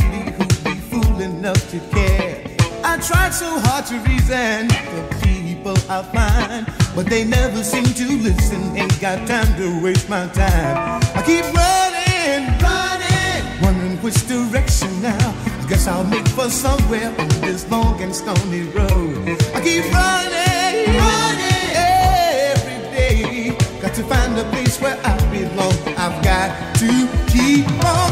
lady who'd be fool enough to care. I tried so hard to reason the people I find, but they never seem to listen. Ain't got time to waste my time. I keep running, running, wondering which direction now. I guess I'll make for somewhere on this long and stony road. I keep running, running every day. Got to find a place where I belong. I've got to keep on.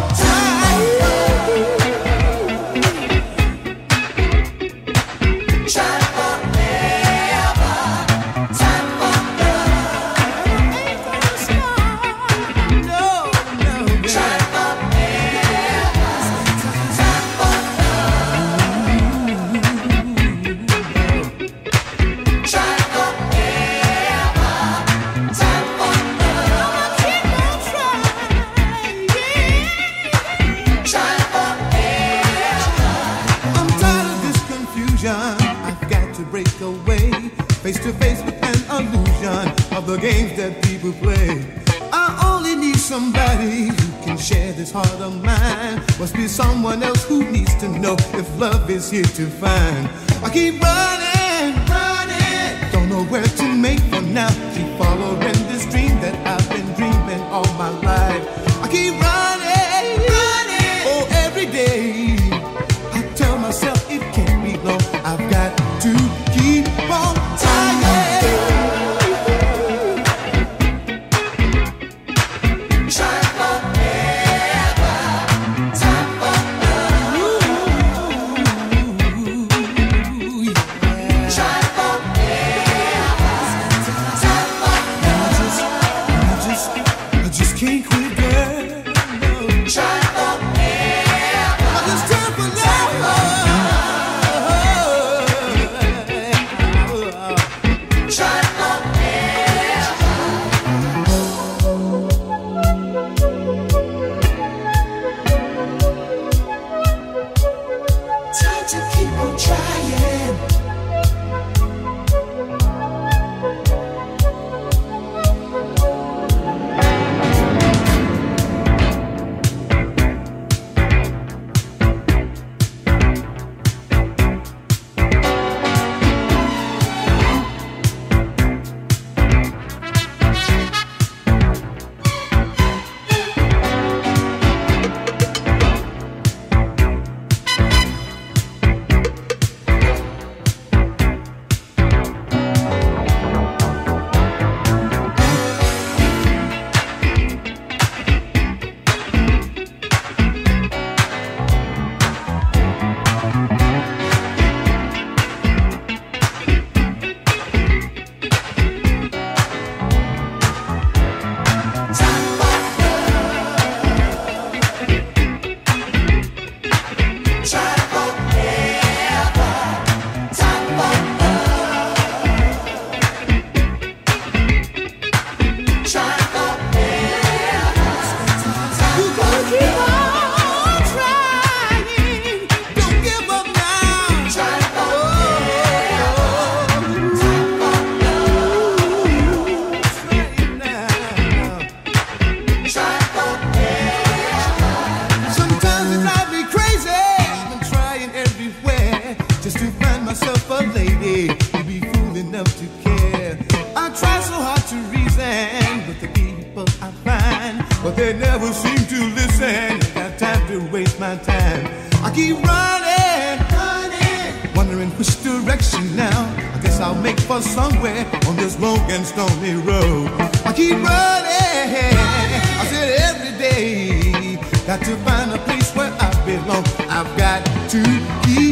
Break away, face to face with an illusion of the games that people play. I only need somebody who can share this heart of mine. Must be someone else who needs to know if love is here to find. I keep running, but they never seem to listen. Got time to waste my time. I keep running, running, wondering which direction now. I guess I'll make for somewhere on this long and stony road. I keep running. I said every day. Got to find a place where I belong. I've got to keep